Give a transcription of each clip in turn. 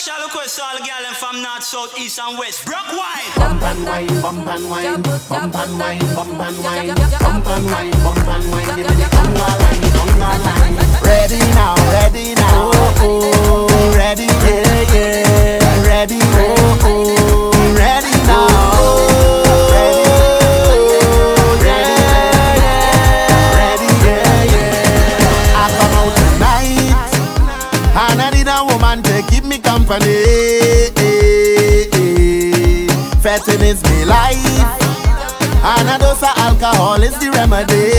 Special request to all the girls from north, south, east, and west. Brock wine. Bump and wine, bump and wine, bump and wine, bump and wine, bump and wine, bump and wine. Ready now, ready now, me. Fetting is me life, and a dose of alcohol is the remedy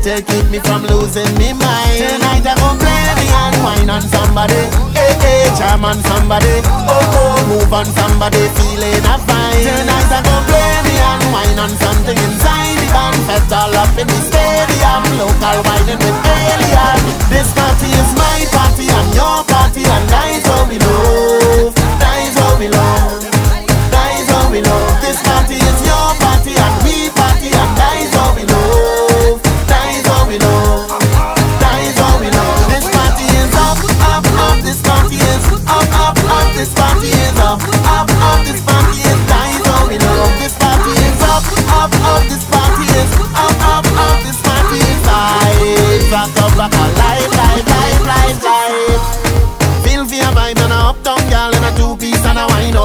to keep me from losing me mind. Tonight I go play me and wine on somebody, hey hey, charm on somebody, oh oh, move on somebody, feeling a fine. Tonight I go play me and wine on something inside the band, fest all up in the stadium, local whining with alien. This party is my party and your party, and that's how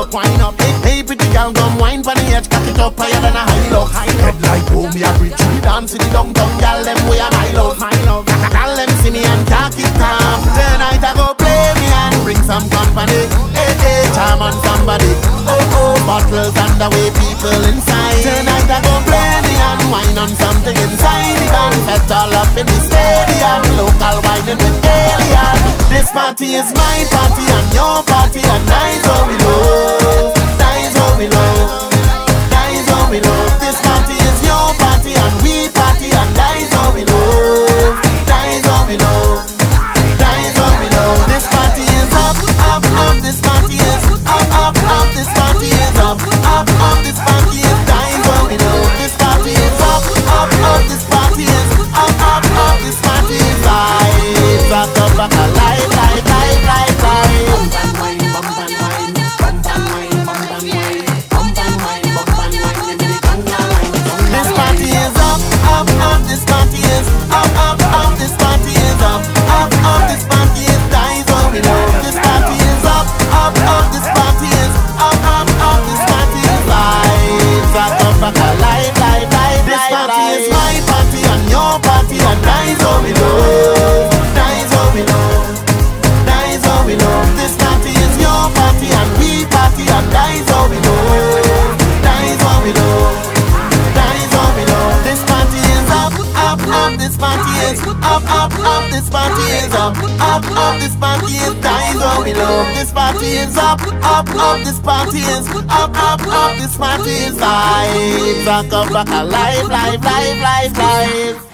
up, wind up. Hey, pretty girl, come wine for the edge, cock it up higher than a high low, high low. Head like me a bridge the dance in the downtown girl, them way a my love, my love. Call them see me and cock it up. Tonight I go play me and bring some company. Hey, hey, charm on somebody. Oh, oh, bottles and the way people inside. Tonight I go play me and wine on something inside the band. All up in the stadium, local whining with alien. This party is my party and your party and that is live. Up, up, up. This party is up, up, up. This party is that is how we love. This party is up, up, up. This party is up, up, up. This party is live. Rock up, rock a live, live, live, live, live.